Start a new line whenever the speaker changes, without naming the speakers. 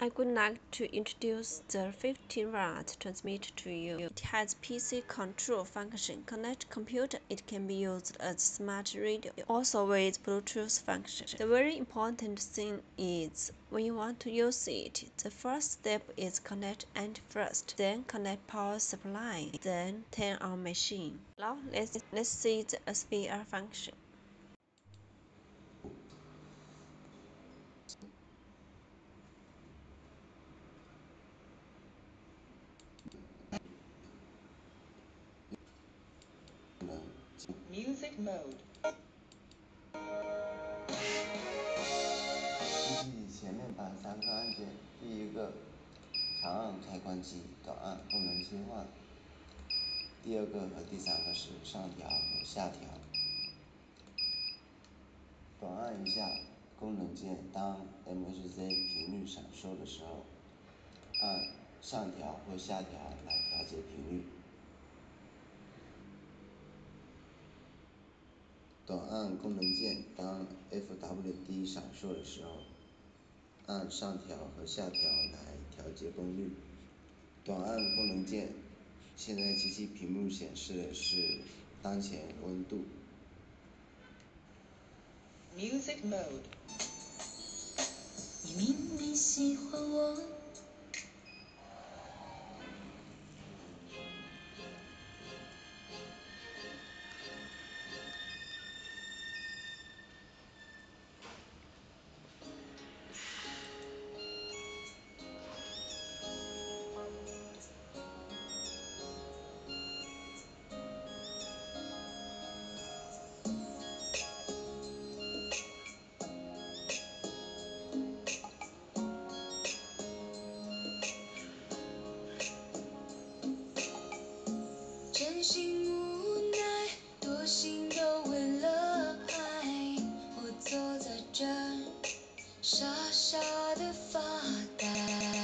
I would like to introduce the 15 watt transmitter to you. It has PC control function, connect computer. It can be used as smart radio, also with Bluetooth function. The very important thing is when you want to use it, the first step is connect and first, then connect power supply, then turn on machine. Now let's let's see the SPR function.
Music mode.
前面板三个按键，第一个长按开关机，短按功能切换。第二个和第三个是上调和下调。短按一下功能键，当 MHZ 频率闪烁的时候，按上调或下调来调节频率。短按功能键，当 FWD 闪烁的时候，按上调和下调来调节功率。短按功能键，现在机器屏幕显示的是当前温度。
Music mode.
你明明喜欢我。傻傻的发呆。